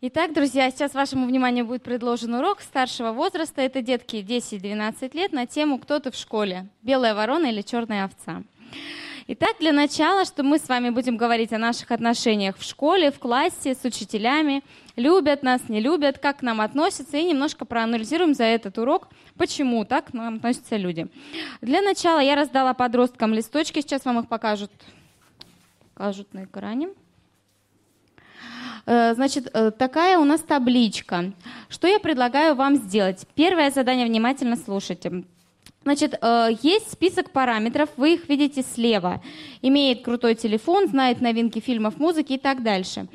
Итак, друзья, сейчас вашему вниманию будет предложен урок старшего возраста. Это детки 10-12 лет на тему «Кто ты в школе? Белая ворона или черная овца?». Итак, для начала, что мы с вами будем говорить о наших отношениях в школе, в классе, с учителями. Любят нас, не любят, как к нам относятся, и немножко проанализируем за этот урок, почему так к нам относятся люди. Для начала я раздала подросткам листочки, сейчас вам их покажут, покажут на экране. Э, значит, э, такая у нас табличка. Что я предлагаю вам сделать? Первое задание, внимательно слушайте. Значит, э, есть список параметров, вы их видите слева. Имеет крутой телефон, знает новинки фильмов, музыки и так дальше.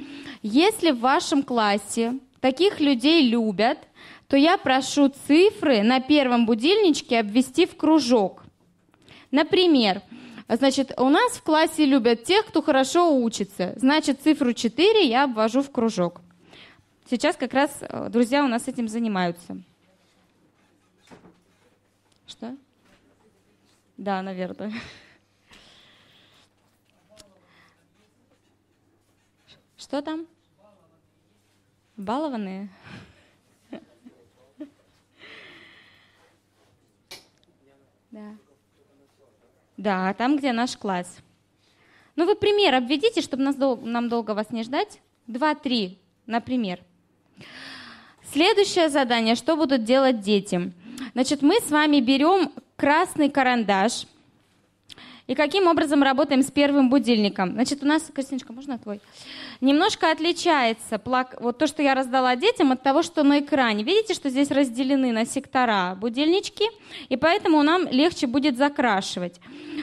Если в вашем классе таких людей любят, то я прошу цифры на первом будильничке обвести в кружок. Например, Значит, у нас в классе любят тех, кто хорошо учится. Значит, цифру 4 я обвожу в кружок. Сейчас как раз э, друзья у нас этим занимаются. Что? Да, наверное. Что там? Балованные? Да. Да, там, где наш класс. Ну, вы пример обведите, чтобы нас дол- нам долго вас не ждать. Два-три, например. Следующее задание, что будут делать дети. Значит, мы с вами берем красный карандаш. И каким образом работаем с первым будильником? Значит, у нас, Кристиночка, можно твой? Немножко отличается вот то, что я раздала детям, от того, что на экране. Видите, что здесь разделены на сектора будильнички, и поэтому нам легче будет закрашивать.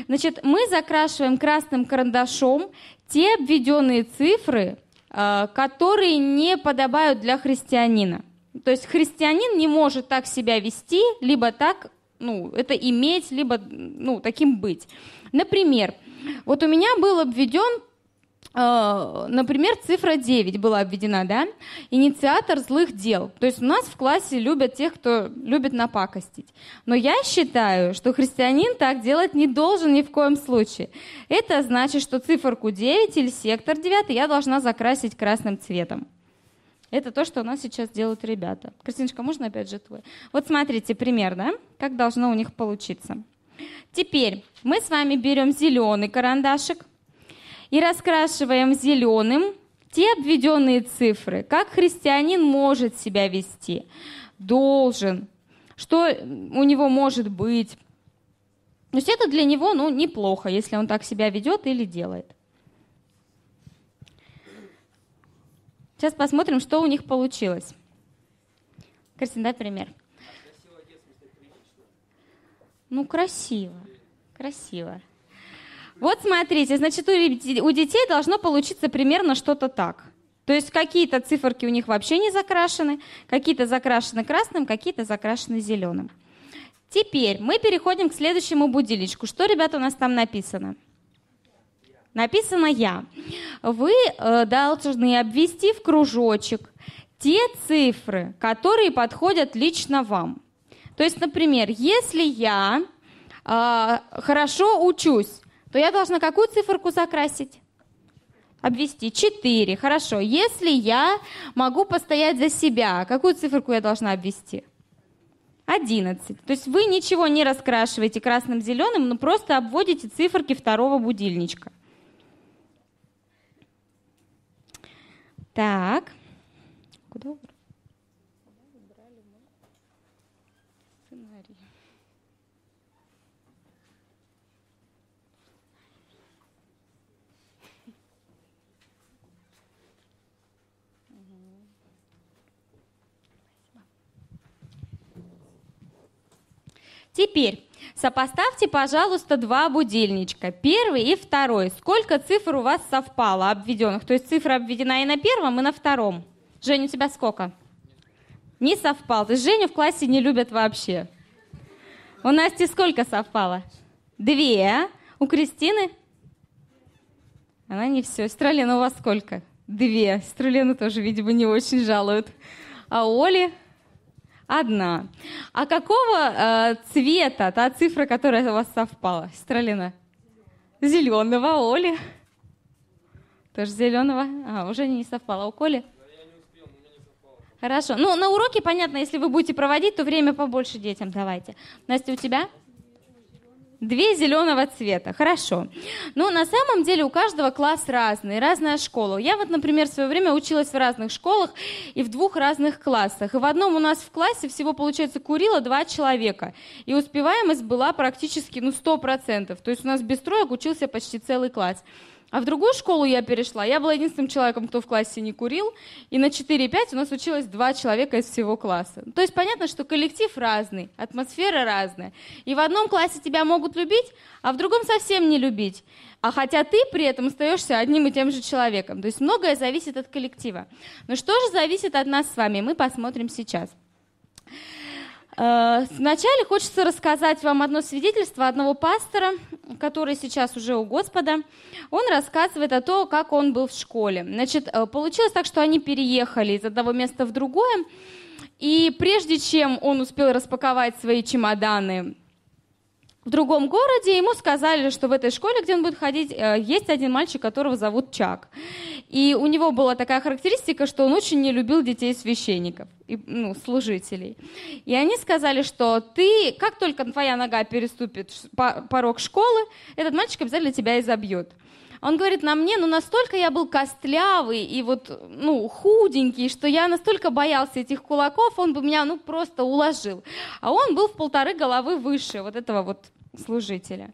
Значит, мы закрашиваем красным карандашом те обведенные цифры, э, которые не подобают для христианина. То есть христианин не может так себя вести, либо так, ну, это иметь, либо, ну, таким быть. Например, вот у меня был обведен например, цифра 9 была обведена, да? Инициатор злых дел. То есть у нас в классе любят тех, кто любит напакостить. Но я считаю, что христианин так делать не должен ни в коем случае. Это значит, что циферку 9 или сектор 9 я должна закрасить красным цветом. Это то, что у нас сейчас делают ребята. Кристиночка, можно опять же твой? Вот смотрите, пример, да? Как должно у них получиться. Теперь мы с вами берем зеленый карандашик – и раскрашиваем зеленым те обведенные цифры, как христианин может себя вести, должен, что у него может быть. То есть это для него ну, неплохо, если он так себя ведет или делает. Сейчас посмотрим, что у них получилось. Кристина, дай пример. Ну, красиво. Красиво. Вот смотрите, значит, у детей должно получиться примерно что-то так. То есть какие-то циферки у них вообще не закрашены, какие-то закрашены красным, какие-то закрашены зеленым. Теперь мы переходим к следующему будильничку. Что, ребята, у нас там написано? Написано «Я». Вы э, должны обвести в кружочек те цифры, которые подходят лично вам. То есть, например, если я э, хорошо учусь, то я должна какую циферку закрасить? Обвести. 4. Хорошо. Если я могу постоять за себя, какую циферку я должна обвести? 11. То есть вы ничего не раскрашиваете красным зеленым, но просто обводите циферки второго будильничка. Так. Куда Теперь сопоставьте, пожалуйста, два будильничка. Первый и второй. Сколько цифр у вас совпало обведенных? То есть цифра обведена и на первом, и на втором. Женя, у тебя сколько? Не совпал. То есть Женю в классе не любят вообще. У Насти сколько совпало? Две. У Кристины? Она не все. Стрелена у вас сколько? Две. Струлену тоже, видимо, не очень жалуют. А у Оли? Одна. А какого э, цвета та цифра, которая у вас совпала? Стрелина? Зеленого. Оли? Тоже зеленого? А, уже не совпало. У Коли? Хорошо. Ну, на уроке, понятно, если вы будете проводить, то время побольше детям давайте. Настя, у тебя? Две зеленого цвета, хорошо. Но на самом деле у каждого класс разный, разная школа. Я вот, например, в свое время училась в разных школах и в двух разных классах. И в одном у нас в классе всего, получается, курило два человека. И успеваемость была практически ну, 100%. То есть у нас без троек учился почти целый класс. А в другую школу я перешла. Я была единственным человеком, кто в классе не курил. И на 4-5 у нас училось два человека из всего класса. То есть понятно, что коллектив разный, атмосфера разная. И в одном классе тебя могут любить, а в другом совсем не любить. А хотя ты при этом остаешься одним и тем же человеком. То есть многое зависит от коллектива. Но что же зависит от нас с вами, мы посмотрим сейчас. Вначале хочется рассказать вам одно свидетельство одного пастора, который сейчас уже у Господа. Он рассказывает о том, как он был в школе. Значит, э, получилось так, что они переехали из одного места в другое, и прежде чем он успел распаковать свои чемоданы в другом городе, ему сказали, что в этой школе, где он будет ходить, э, есть один мальчик, которого зовут Чак. И у него была такая характеристика, что он очень не любил детей священников, и, ну, служителей. И они сказали, что ты, как только твоя нога переступит порог школы, этот мальчик обязательно тебя изобьет. Он говорит, на мне, ну настолько я был костлявый и вот, ну, худенький, что я настолько боялся этих кулаков, он бы меня, ну, просто уложил. А он был в полторы головы выше вот этого вот служителя.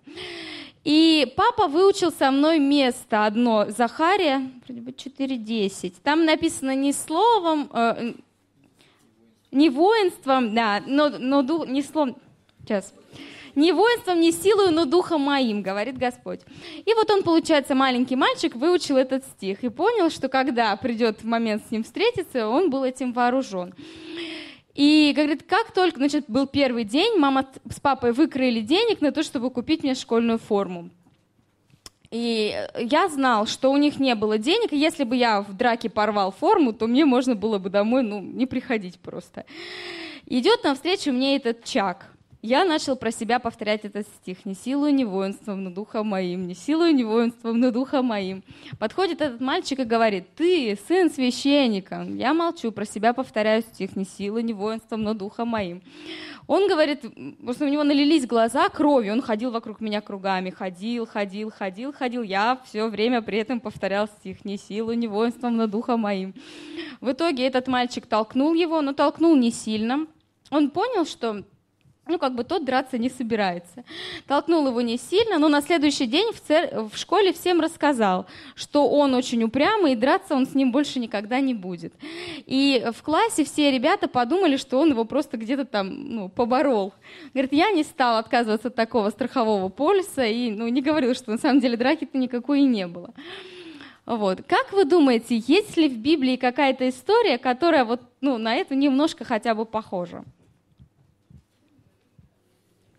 И папа выучил со мной место одно, Захария, вроде бы 4.10. Там написано не словом, э, не воинством, да, но, но дух, не словом, сейчас, не воинством, не силою, но духом моим, говорит Господь. И вот он, получается, маленький мальчик, выучил этот стих и понял, что когда придет момент с ним встретиться, он был этим вооружен. И говорит, как только, значит, был первый день, мама с папой выкроили денег на то, чтобы купить мне школьную форму. И я знал, что у них не было денег, и если бы я в драке порвал форму, то мне можно было бы домой, ну, не приходить просто. Идет навстречу мне этот Чак я начал про себя повторять этот стих. «Не силою, не воинством, но духом моим, не силою, не воинством, но духом моим». Подходит этот мальчик и говорит, «Ты сын священника». Я молчу, про себя повторяю стих «Не силой, не воинством, но духом моим». Он говорит, просто у него налились глаза кровью, он ходил вокруг меня кругами, ходил, ходил, ходил, ходил. Я все время при этом повторял стих «Не силой, не воинством, но духом моим». В итоге этот мальчик толкнул его, но толкнул не сильно. Он понял, что ну, как бы тот драться не собирается. Толкнул его не сильно, но на следующий день в, цер... в школе всем рассказал, что он очень упрямый, и драться он с ним больше никогда не будет. И в классе все ребята подумали, что он его просто где-то там ну, поборол. Говорит, я не стал отказываться от такого страхового полиса, и ну, не говорил, что на самом деле драки-то никакой и не было. Вот. Как вы думаете, есть ли в Библии какая-то история, которая вот, ну, на эту немножко хотя бы похожа?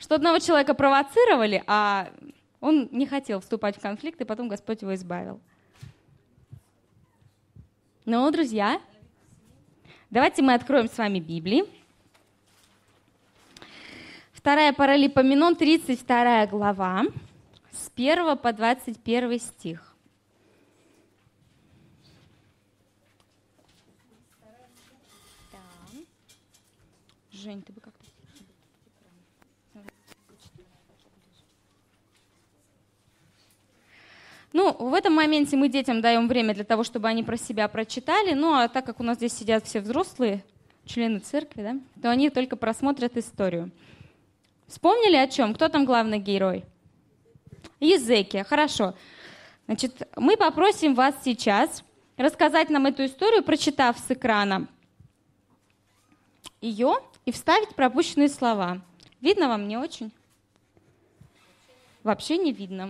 Что одного человека провоцировали, а он не хотел вступать в конфликт, и потом Господь его избавил. Ну, друзья, давайте мы откроем с вами Библии. Вторая Паралипоменон, 32 глава, с 1 по 21 стих. Жень, ты бы как Ну, в этом моменте мы детям даем время для того, чтобы они про себя прочитали. Ну, а так как у нас здесь сидят все взрослые, члены церкви, да, то они только просмотрят историю. Вспомнили о чем? Кто там главный герой? Езекия. Хорошо. Значит, мы попросим вас сейчас рассказать нам эту историю, прочитав с экрана ее и вставить пропущенные слова. Видно вам не очень? Вообще не видно.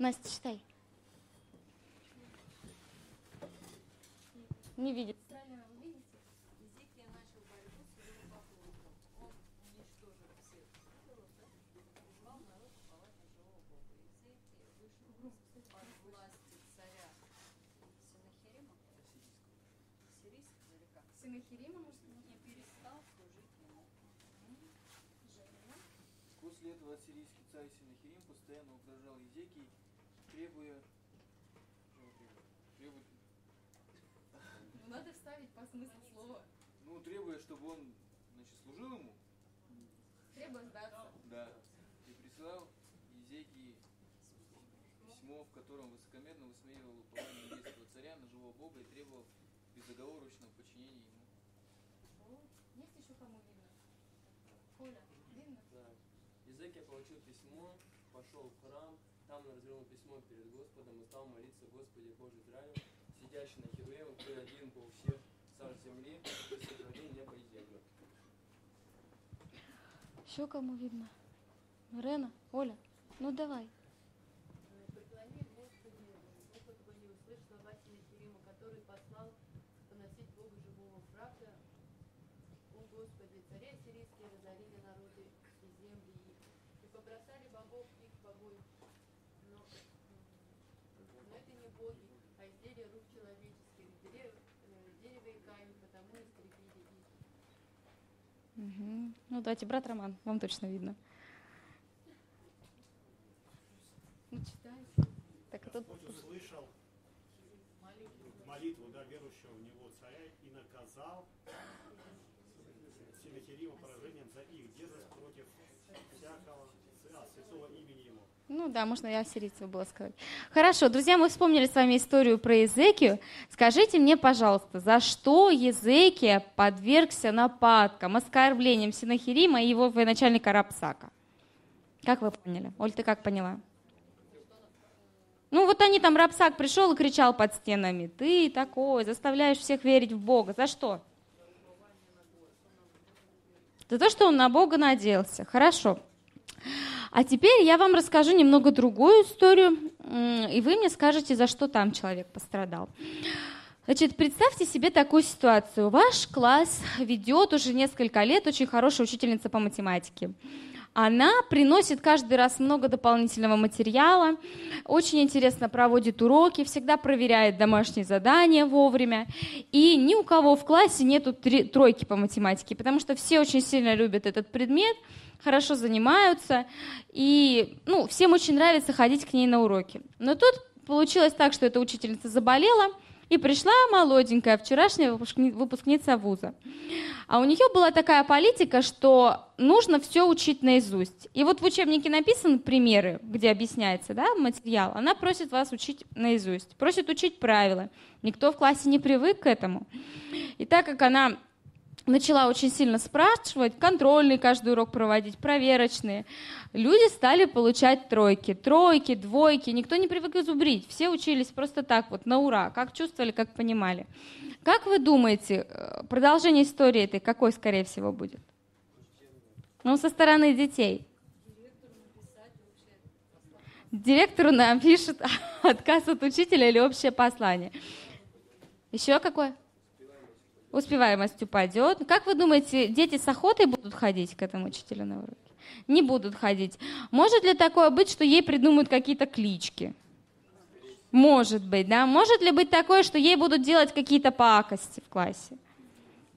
Настя, читай. Не видит. Синахирима, не перестал служить ему. После этого ассирийский царь Синахирим постоянно угрожал Езекии требуя... требуя... Ну, надо вставить по смыслу слова. Ну, требуя, чтобы он, значит, служил ему. Требуя сдаться. Да. И присылал Езекии письмо, в котором высокомерно высмеивал упование еврейского царя на живого Бога и требовал безоговорочного подчинения ему. Есть еще кому видно? Коля, видно? Да. Езекия получил письмо, пошел в храм, он развернул письмо перед Господом и стал молиться Господи Боже Израиля, сидящий на Херувимах, ты один был всех царь земли, ты сотворил небо и землю. Еще кому видно? Рена, Оля, ну давай. Преклони, Господи, ухо Твое, услышь слова Синахирима, который послал поносить Богу живого правда. О Господи, цари сирийские разорили народы и земли их, и побросали богов их богой. Но, но это не боги, а изделия рук человеческих, дерево, э, дерево и камень, потому истребили их. Мгм. Ну давайте, брат Роман, вам точно видно. Ну, читайте. Так, а тут... Господь услышал молитву да, верующего в Него царя и наказал Синахирима поражением за их дерзость против всякого а, святого имени. Ну да, можно и ассирийцев было сказать. Хорошо, друзья, мы вспомнили с вами историю про Езекию. Скажите мне, пожалуйста, за что Езекия подвергся нападкам, оскорблениям Синахирима и его военачальника Рапсака? Как вы поняли? Оль, ты как поняла? Ну вот они там, Рапсак пришел и кричал под стенами, ты такой, заставляешь всех верить в Бога. За что? За то, что он на Бога надеялся. Хорошо. А теперь я вам расскажу немного другую историю, и вы мне скажете, за что там человек пострадал. Значит, представьте себе такую ситуацию. Ваш класс ведет уже несколько лет очень хорошая учительница по математике. Она приносит каждый раз много дополнительного материала, очень интересно проводит уроки, всегда проверяет домашние задания вовремя. И ни у кого в классе нету тройки по математике, потому что все очень сильно любят этот предмет, хорошо занимаются, и ну, всем очень нравится ходить к ней на уроки. Но тут получилось так, что эта учительница заболела, и пришла молоденькая, вчерашняя выпускни- выпускница вуза. А у нее была такая политика, что нужно все учить наизусть. И вот в учебнике написаны примеры, где объясняется да, материал. Она просит вас учить наизусть, просит учить правила. Никто в классе не привык к этому. И так как она начала очень сильно спрашивать, контрольный каждый урок проводить, проверочные, люди стали получать тройки, тройки, двойки, никто не привык зубрить, все учились просто так вот, на ура, как чувствовали, как понимали. Как вы думаете, э, продолжение истории этой какой, скорее всего, будет? Ну, со стороны детей. Директору напишет отказ от учителя или общее послание. Еще какое? Успеваемость упадет. Как вы думаете, дети с охотой будут ходить к этому учителю на уроки? Не будут ходить. Может ли такое быть, что ей придумают какие-то клички? Может быть, да? Может ли быть такое, что ей будут делать какие-то пакости в классе?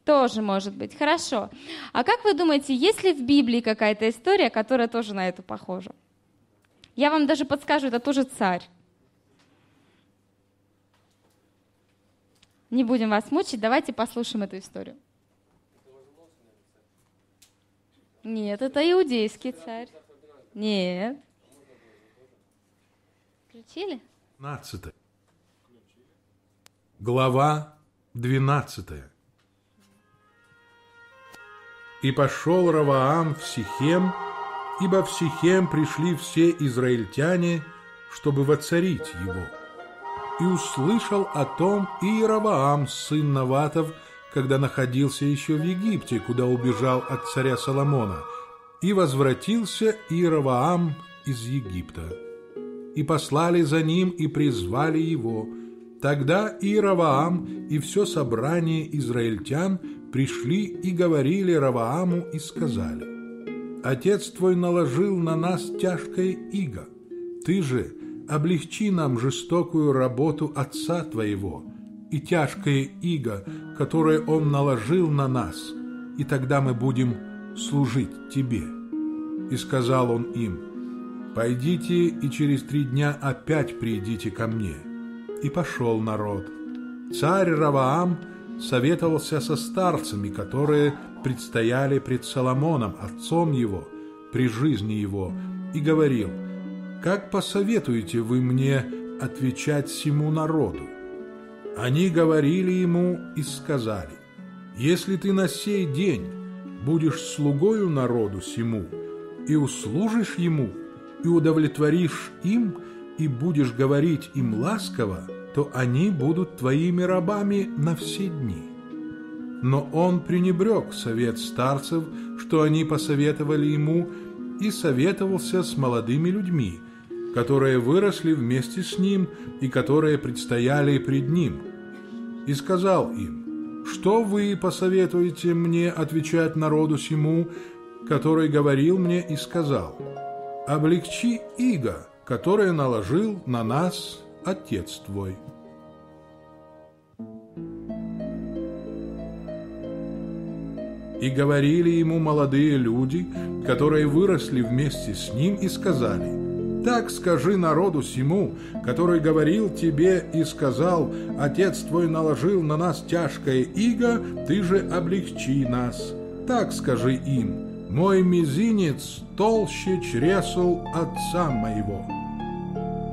Тоже может быть. Хорошо. А как вы думаете, есть ли в Библии какая-то история, которая тоже на эту похожа? Я вам даже подскажу, это тоже царь. Не будем вас мучить, давайте послушаем эту историю. Нет, это иудейский царь. Нет. Включили? 12. Глава 12. И пошел Раваам в Сихем, ибо в Сихем пришли все израильтяне, чтобы воцарить его. И услышал о том и Раваам, сын Наватов, когда находился еще в Египте, куда убежал от царя Соломона, и возвратился Иераваам из Египта и послали за ним и призвали его. Тогда и Раваам, и все собрание израильтян пришли и говорили Равааму и сказали, «Отец твой наложил на нас тяжкое иго, ты же облегчи нам жестокую работу отца твоего, и тяжкое иго которое Он наложил на нас, и тогда мы будем служить Тебе». И сказал Он им, «Пойдите и через три дня опять придите ко мне». И пошел народ. Царь Раваам советовался со старцами, которые предстояли пред Соломоном, отцом его, при жизни его, и говорил, «Как посоветуете вы мне отвечать всему народу?» Они говорили ему и сказали, «Если ты на сей день будешь слугою народу сему, и услужишь ему, и удовлетворишь им, и будешь говорить им ласково, то они будут твоими рабами на все дни». Но он пренебрег совет старцев, что они посоветовали ему, и советовался с молодыми людьми, которые выросли вместе с ним и которые предстояли пред ним. И сказал им, «Что вы посоветуете мне отвечать народу сему, который говорил мне и сказал, «Облегчи иго, которое наложил на нас Отец твой». И говорили ему молодые люди, которые выросли вместе с ним, и сказали, «Так скажи народу сему, который говорил тебе и сказал, Отец твой наложил на нас тяжкое иго, ты же облегчи нас. Так скажи им, мой мизинец толще чресл отца моего».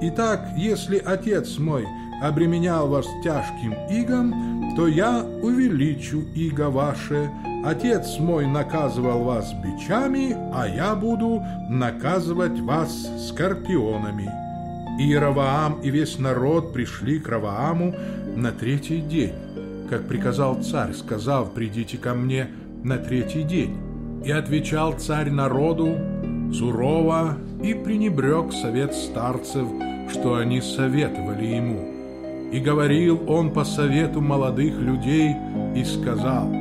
Итак, если отец мой обременял вас тяжким игом, то я увеличу иго ваше, Отец мой наказывал вас бичами, а я буду наказывать вас скорпионами. И Раваам и весь народ пришли к Равааму на третий день, как приказал царь, сказав, «Придите ко мне на третий день». И отвечал царь народу сурово и пренебрег совет старцев, что они советовали ему. И говорил он по совету молодых людей и сказал –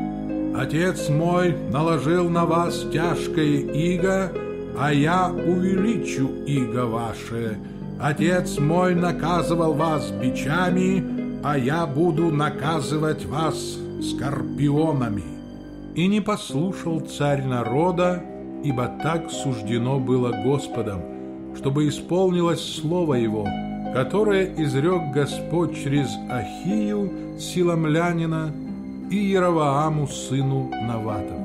Отец мой наложил на вас тяжкое иго, а я увеличу иго ваше. Отец мой наказывал вас бичами, а я буду наказывать вас скорпионами. И не послушал царь народа, ибо так суждено было Господом, чтобы исполнилось слово его, которое изрек Господь через Ахию, силамлянина, и Яровааму, сыну Наватов.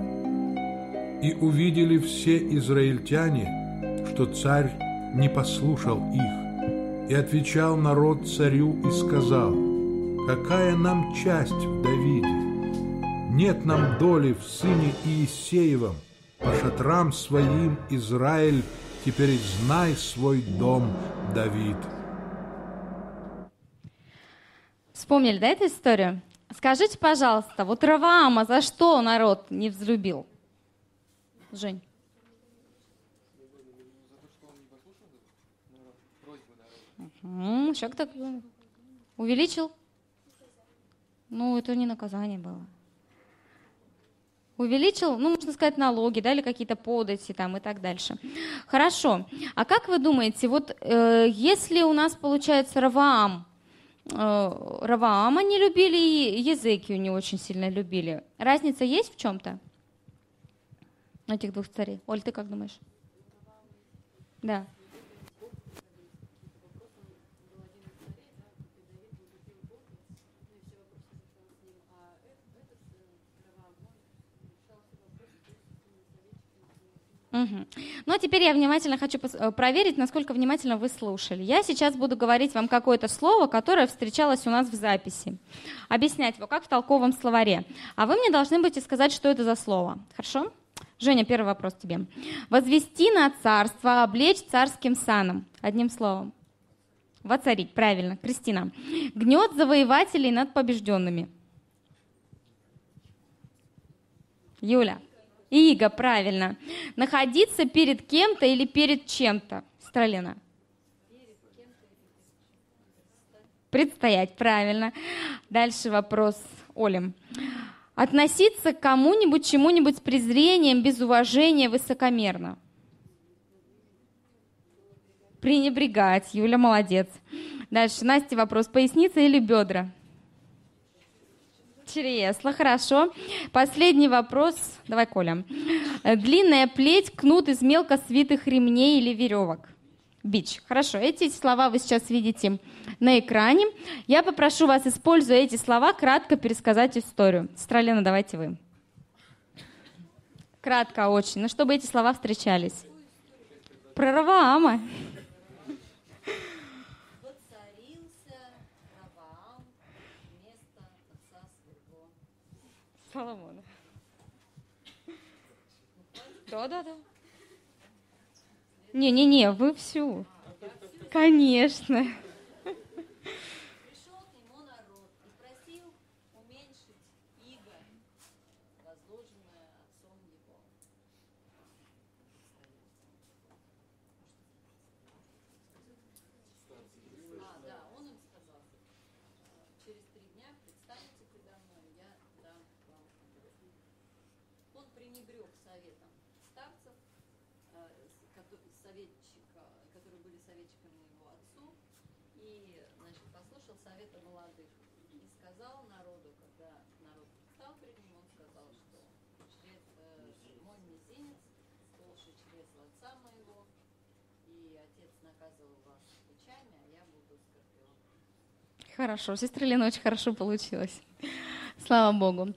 И увидели все израильтяне, что царь не послушал их, и отвечал народ царю и сказал, «Какая нам часть в Давиде? Нет нам доли в сыне Иисеевом, по шатрам своим Израиль, теперь знай свой дом, Давид». Вспомнили, да, эту историю? Скажите, пожалуйста, вот Раваама за что народ не взлюбил? Жень. Угу, еще кто увеличил? Ну, это не наказание было. Увеличил, ну, можно сказать, налоги, да, или какие-то подати там и так дальше. Хорошо. А как вы думаете, вот э, если у нас получается Раваам, Раваама не любили и Езекию не очень сильно любили. Разница есть в чем-то? Этих двух царей. Оль, ты как думаешь? Да. Угу. Ну а теперь я внимательно хочу э, проверить, насколько внимательно вы слушали. Я сейчас буду говорить вам какое-то слово, которое встречалось у нас в записи. Объяснять его, как в толковом словаре. А вы мне должны будете сказать, что это за слово. Хорошо? Женя, первый вопрос тебе. Возвести на царство, облечь царским саном. Одним словом. Воцарить, правильно. Кристина. Гнет завоевателей над побежденными. Юля. Иго, правильно. Находиться перед кем-то или перед чем-то. Стралина. Предстоять, правильно. Дальше вопрос Олем. Относиться к кому-нибудь, чему-нибудь с презрением, без уважения, высокомерно. Пренебрегать. Юля молодец. Дальше. Настя вопрос. Поясница или бедра? Чресла, хорошо. Последний вопрос. Давай, Коля. Длинная плеть, кнут из мелко свитых ремней или веревок. Бич. Хорошо, эти слова вы сейчас видите на экране. Я попрошу вас, используя эти слова, кратко пересказать историю. Сестра давайте вы. Кратко очень, но чтобы эти слова встречались. Про Раваама. Воцарился Раваам вместо отца своего. Соломона. Да, да, да. Не-не-не, вы всю. Конечно. Пришел к нему народ и просил уменьшить иго, возложенное отцом его. А, да, он им сказал, «Э, через три дня предстанете предо мной, я дам вам ответ». Он пренебрег советом старцев, э, с- кото- советчика, которые были советчиками его отцу, и, значит, послушал совета молодых и сказал народу, когда народ предстал перед ним, он сказал, что чрез, э, мой мизинец чресла отца моего, и отец наказывал вас печами, а я буду скорпион. Хорошо, сестра Лена очень хорошо получилось. Слава Богу.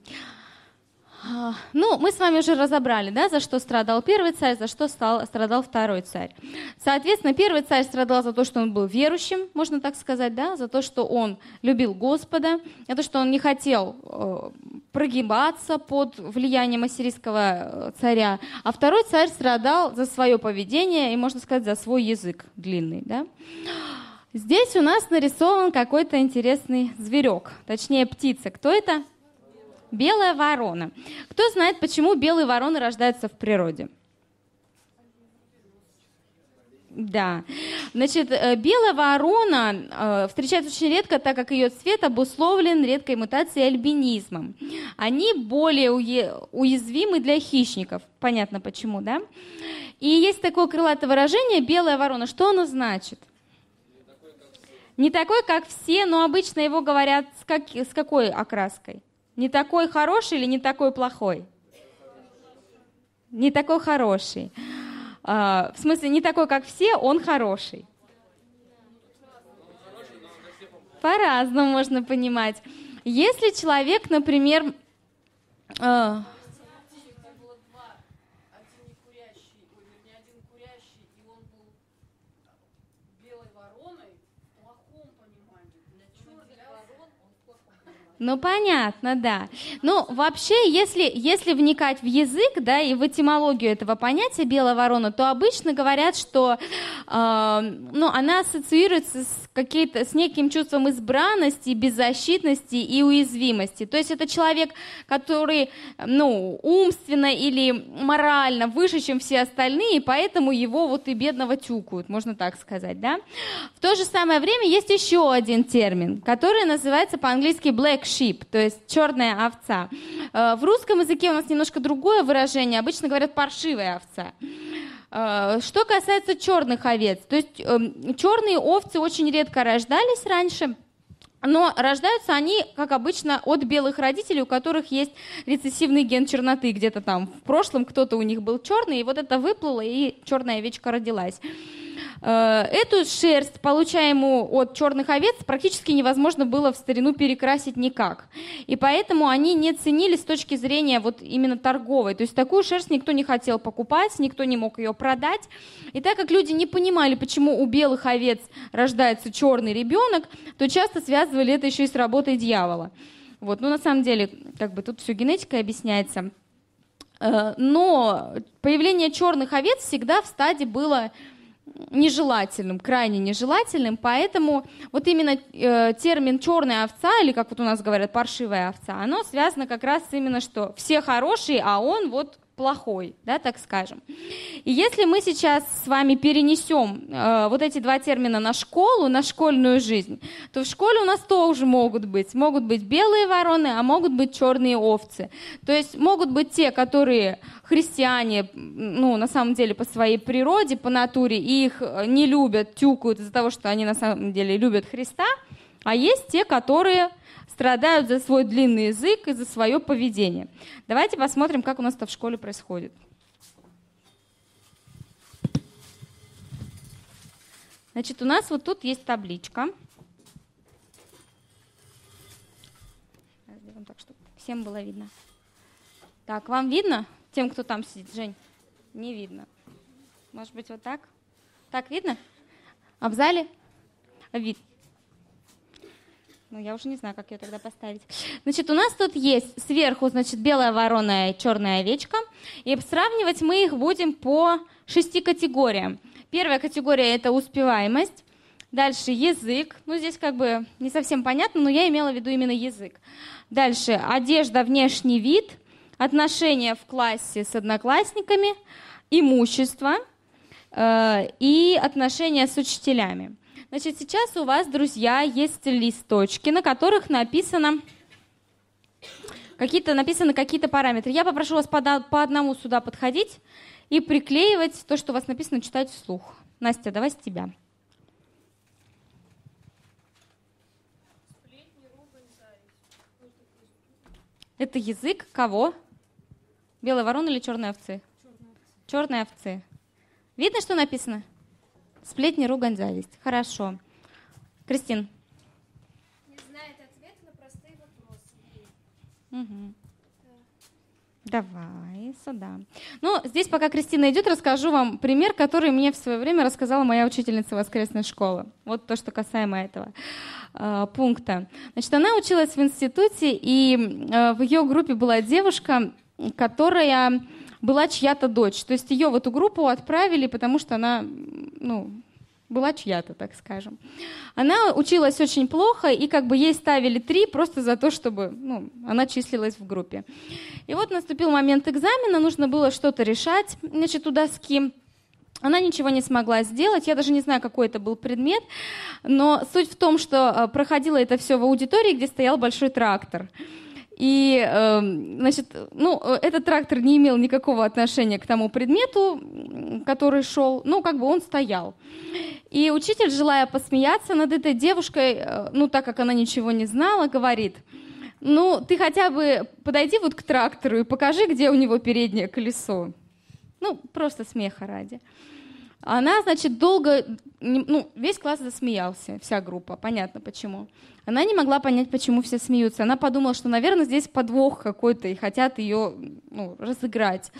А, Ну, мы с вами уже разобрали, да, за что страдал первый царь, за что стал, страдал второй царь. Соответственно, первый царь страдал за то, что он был верующим, можно так сказать, да, за то, что он любил Господа, за то, что он не хотел э, прогибаться под влиянием ассирийского э, царя. А второй царь страдал за свое поведение и, можно сказать, за свой язык длинный, да. Здесь у нас нарисован какой-то интересный зверек, точнее птица. Кто это? Белая ворона. Кто знает, почему белые вороны рождаются в природе? Да. Значит, э, белая ворона э, встречается очень редко, так как ее цвет обусловлен редкой мутацией альбинизмом. Они более уязвимы для хищников. Понятно почему, да? И есть такое крылатое выражение «белая ворона». Что оно значит? Не такой, как все, но обычно его говорят с, как- с какой окраской? Не такой хороший или не такой плохой? Не такой хороший. А, в смысле, не такой, как все, он хороший. По-разному можно понимать. Если человек, например, э, Там было два, один не курящий, ой, вернее, один курящий, и он был белой вороной, в плохом понимании. Для черных ворон он в плохом понимании. Ну, понятно, да. Ну, вообще, если, если вникать в язык, да, и в этимологию этого понятия белая ворона, то обычно говорят, что э, ну, она ассоциируется с, какие-то, с неким чувством избранности, беззащитности и уязвимости. То есть это человек, который, ну, умственно или морально выше, чем все остальные, и поэтому его вот и бедного тюкают, можно так сказать, да. В то же самое время есть еще один термин, который называется по-английски black sheep, то есть черная овца. Э, В русском языке у нас немножко другое выражение, обычно говорят паршивая овца. Э, Что касается черных овец, то есть эм, черные овцы очень редко рождались раньше, но рождаются они, как обычно, от белых родителей, у которых есть рецессивный ген черноты где-то там. В прошлом кто-то у них был черный, и вот это выплыло, и черная овечка родилась. Э, Эту шерсть, получаемую от черных овец, практически невозможно было в старину перекрасить никак. И поэтому они не ценили с точки зрения вот именно торговой. То есть такую шерсть никто не хотел покупать, никто не мог ее продать. И так как люди не понимали, почему у белых овец рождается черный ребенок, то часто связывали это еще и с работой дьявола. Вот, ну на самом деле, как бы тут все генетикой объясняется. Э, Но появление черных овец всегда в стаде было нежелательным, крайне нежелательным, поэтому вот именно э, термин черная овца, или как вот у нас говорят паршивая овца, оно связано как раз именно, что все хорошие, а он вот плохой, да, так скажем. И если мы сейчас с вами перенесем э, вот эти два термина на школу, на школьную жизнь, то в школе у нас тоже могут быть, могут быть белые вороны, а могут быть черные овцы. То есть могут быть те, которые христиане, ну, на самом деле, по своей природе, по натуре, и их э, не любят, тюкают из-за того, что они на самом деле любят Христа, а есть те, которые страдают за свой длинный язык и за свое поведение. Давайте посмотрим, как у нас это в школе происходит. Значит, у нас вот тут есть табличка. Сделаем так, чтобы всем было видно. Так, вам видно? Тем, кто там сидит, Жень? Не видно. Может быть, вот так? Так видно? А в зале? Вид. Ну, я уже не знаю, как ее тогда поставить. Значит, у нас тут есть сверху, значит, белая ворона и черная овечка. И сравнивать мы их будем по шести категориям. Первая категория – это успеваемость. Дальше язык. Ну, здесь как бы не совсем понятно, но я имела в виду именно язык. Дальше одежда, внешний вид, отношения в классе с одноклассниками, имущество э, и отношения с учителями. Значит, сейчас у вас, друзья, есть листочки, на которых написано какие-то написаны какие-то параметры. Я попрошу вас по, по одному сюда подходить и приклеивать то, что у вас написано, читать вслух. Настя, давай с тебя. Это язык кого? Белая ворона или черные овцы? Черные овцы. Видно, что написано? Сплетни, ругань, зависть. Хорошо. Кристин. Не знает ответ на простые вопросы. Угу. Давай, сюда. Ну, здесь, пока Кристина идет, расскажу вам пример, который мне в свое время рассказала моя учительница воскресной школы. Вот то, что касаемо этого э, пункта. Значит, она училась в институте, и э, в ее группе была девушка, которая была чья-то дочь. То есть ее в эту группу отправили, потому что она, ну, была чья-то, так скажем. Она училась очень плохо, и как бы ей ставили три просто за то, чтобы ну, она числилась в группе. И вот наступил момент экзамена, нужно было что-то решать значит, у доски. Она ничего не смогла сделать, я даже не знаю, какой это был предмет, но суть в том, что э, проходило это все в аудитории, где стоял большой трактор. И, эм, значит, ну, этот трактор не имел никакого отношения к тому предмету, который шел, ну, как бы он стоял. И учитель, желая посмеяться над этой девушкой, э, ну, так как она ничего не знала, говорит, ну, ты хотя бы подойди вот к трактору и покажи, где у него переднее колесо. Ну, просто смеха ради. Она, значит, долго, ну, весь класс засмеялся, вся группа, понятно почему. Она не могла понять, почему все смеются. Она подумала, что, наверное, здесь подвох какой-то, и хотят ее ну, разыграть.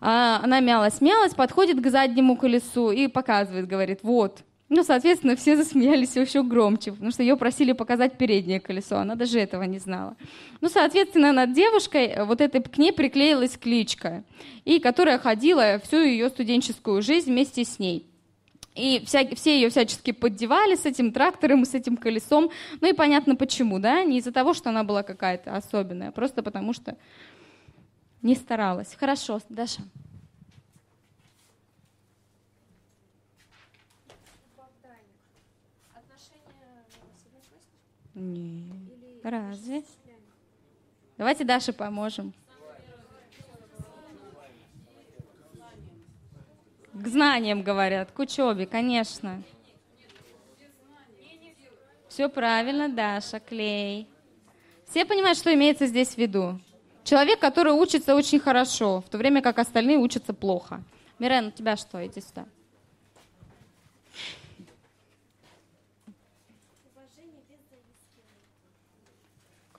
А она мялась, мялась, подходит к заднему колесу и показывает, говорит, вот. Ну, соответственно, все засмеялись еще громче, потому что ее просили показать переднее колесо, она даже этого не знала. Ну, соответственно, над девушкой, вот этой, к ней приклеилась кличка, и которая ходила всю ее студенческую жизнь вместе с ней. И вся, все ее всячески поддевали с этим трактором и с этим колесом. Ну и понятно почему, да? Не из-за того, что она была какая-то особенная, а просто потому что не старалась. Хорошо, Даша. Нет. Разве? Давайте Даше поможем. К знаниям говорят, к учебе, конечно. Все правильно, Даша, клей. Все понимают, что имеется здесь в виду. Человек, который учится очень хорошо, в то время как остальные учатся плохо. Мирен, у тебя что? Иди сюда.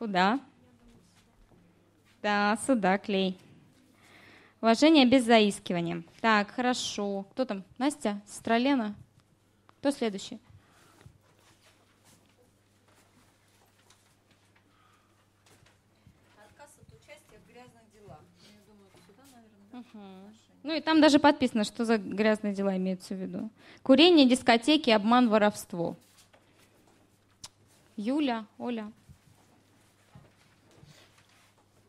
Куда? Да, сюда клей. Уважение без заискивания. Так, хорошо. Кто там? Настя? Сестра Лена? Кто следующий? Угу. Ну и там даже подписано, что за грязные дела имеются в виду. Курение, дискотеки, обман, воровство. Юля, Оля.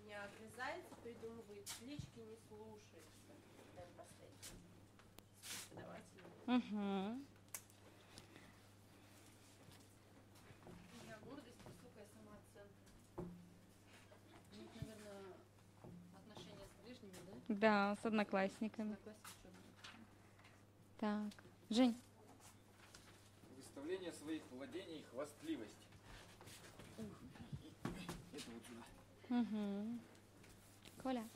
Не огрызается, придумывает клички, не слушается. Дай поставить. Преподаватель. Угу. У меня гордость, высокая самооценка. У них, наверное, отношения с ближними, да? Да, с одноклассниками. Так, Жень. Выставление своих владений, хвастливость. Мгм. Коля.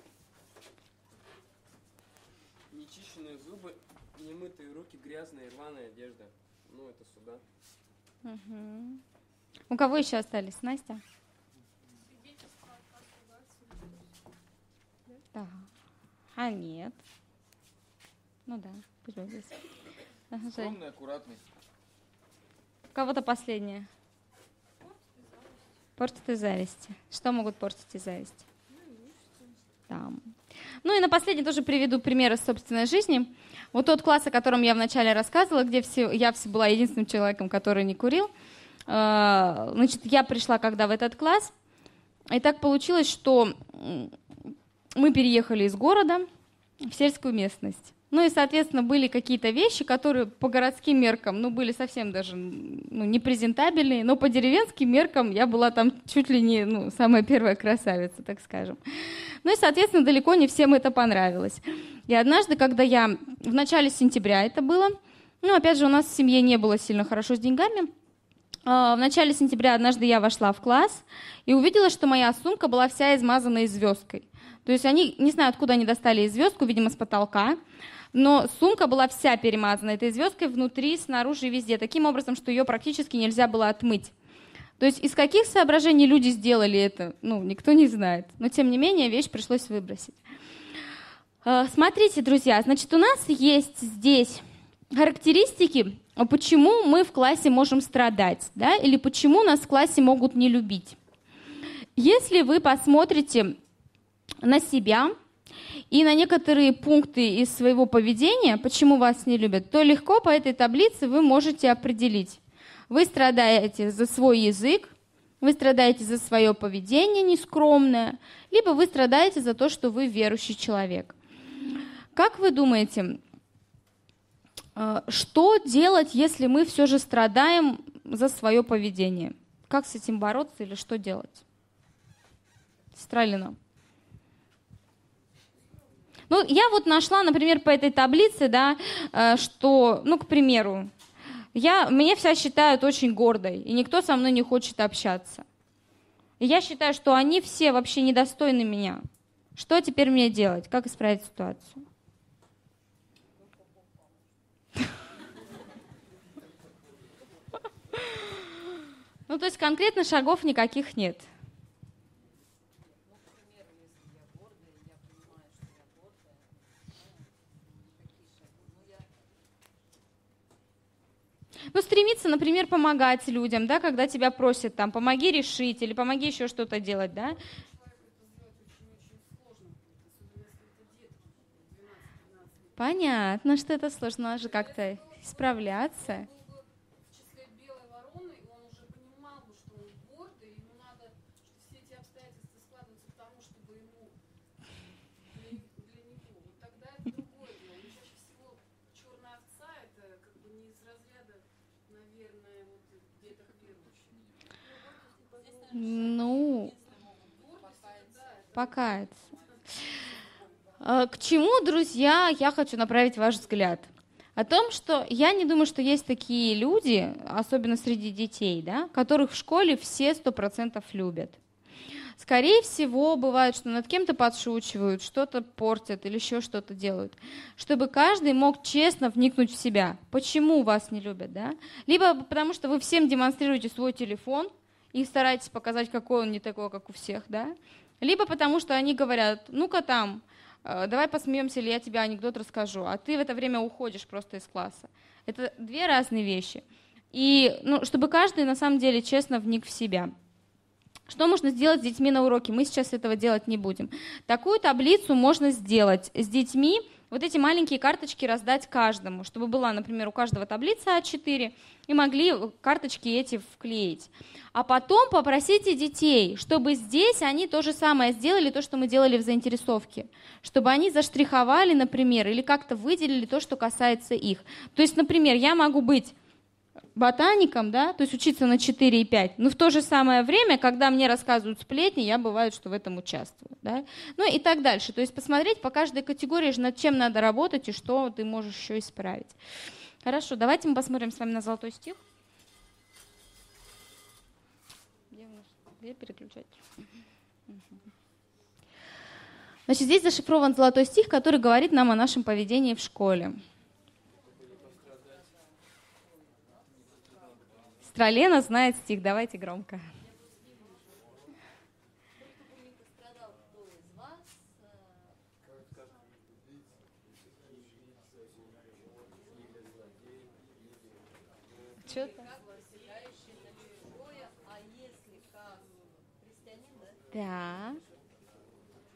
Нечищенные зубы, немытые руки, грязная и рваная одежда. Ну, это сюда. Мгм. У кого еще остались? Настя? Да. А нет. Ну да, пусть будет здесь. Ага. Скромный, аккуратный. У кого-то последнее. Портит из зависти. Что могут портить из зависти? Там. Ну и на последнее тоже приведу пример из собственной жизни. Вот тот класс, о котором я вначале рассказывала, где все, я все была единственным человеком, который не курил. Э, Значит, я пришла когда в этот класс, и так получилось, что мы переехали из города в сельскую местность. Ну и, соответственно, были какие-то вещи, которые по городским меркам, ну, были совсем даже ну, непрезентабельные, но по деревенским меркам я была там чуть ли не ну, самая первая красавица, так скажем. Ну и, соответственно, далеко не всем это понравилось. И однажды, когда я в начале сентября это было, ну, опять же, у нас в семье не было сильно хорошо с деньгами, а, в начале сентября однажды я вошла в класс и увидела, что моя сумка была вся измазанной звездкой. То есть они, не знаю, откуда они достали звездку, видимо, с потолка, но сумка была вся перемазана этой звездкой внутри, снаружи и везде, таким образом, что ее практически нельзя было отмыть. То есть из каких соображений люди сделали это, ну, никто не знает. Но, тем не менее, вещь пришлось выбросить. Э, Смотрите, друзья, значит, у нас есть здесь характеристики, а почему мы в классе можем страдать, да, или почему нас в классе могут не любить. Если вы посмотрите на себя и на некоторые пункты из своего поведения, почему вас не любят, то легко по этой таблице вы можете определить. Вы страдаете за свой язык, вы страдаете за свое поведение нескромное, либо вы страдаете за то, что вы верующий человек. Как вы думаете, э, что делать, если мы все же страдаем за свое поведение? Как с этим бороться или что делать? Стралина. Ну, я вот нашла, например, по этой таблице, да, э, что, ну, к примеру, я, меня вся считают очень гордой, и никто со мной не хочет общаться. И я считаю, что они все вообще недостойны меня. Что теперь мне делать? Как исправить ситуацию? Ну, то есть конкретно шагов никаких нет. Ну, к примеру, если я гордая, я понимаю, что я гордая, ну, какие шаги? Ну, я Ну, стремиться, например, помогать людям, да, когда тебя просят там, помоги решить или помоги еще что-то делать, да. Понятно, что это сложно, же как-то справляться. был бы, честно сказать, белой вороной, он уже понимал бы, что он гордый, ему надо, что все эти обстоятельства складываются к тому, чтобы ему для, для него. Вот тогда это другое дело. Но чаще всего черная овца это как бы не из разряда, наверное, вот где-то верующих. Ну, покаяться. А, К чему, друзья, я хочу направить ваш взгляд? О том, что я не думаю, что есть такие люди, особенно среди детей, да, которых в школе все сто процентов любят. Скорее всего, бывает, что над кем-то подшучивают, что-то портят или еще что-то делают. Чтобы каждый мог честно вникнуть в себя. Почему вас не любят, да? Либо потому, что вы всем демонстрируете свой телефон и стараетесь показать, какой он не такой, как у всех, да? Либо потому, что они говорят, ну-ка там, э, давай посмеемся, или я тебе анекдот расскажу, а ты в это время уходишь просто из класса. Это две разные вещи. И ну, чтобы каждый на самом деле честно вник в себя. Что можно сделать с детьми на уроке? Мы сейчас этого делать не будем. Такую таблицу можно сделать с детьми, вот эти маленькие карточки раздать каждому, чтобы была, например, у каждого таблица А4, и могли карточки эти вклеить. А потом попросите детей, чтобы здесь они то же самое сделали, то, что мы делали в заинтересовке, чтобы они заштриховали, например, или как-то выделили то, что касается их. То есть, например, я могу быть ботаником, да, то есть учиться на 4 и 5, но в то же самое время, когда мне рассказывают сплетни, я бывает, что в этом участвую, да, ну и так дальше. То есть посмотреть по каждой категории, над чем надо работать и что ты можешь еще исправить. Хорошо, давайте мы посмотрим с вами на золотой стих. Где, переключатель? Значит, здесь зашифрован золотой стих, который говорит нам о нашем поведении в школе. Стралена знает стих, давайте громко. Что-то. да, Да.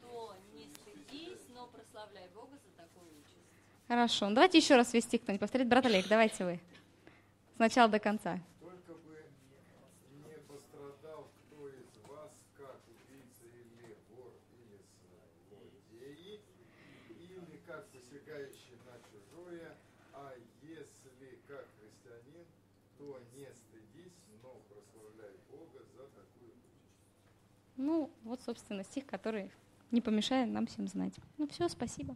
то не стыдись, но прославляй Бога за такую участь. Хорошо. Ну, давайте еще раз весь стих кто-нибудь повторит. Брат Олег, давайте вы. Сначала до конца. Только бы не пострадал кто из вас, как убийца или вор или злодей, или как посягающий на чужое, а если как христианин, то не стыдись, но прославляй Бога за такую участь. Ну, вот, собственно, стих, который не помешает нам всем знать. Ну, все, спасибо.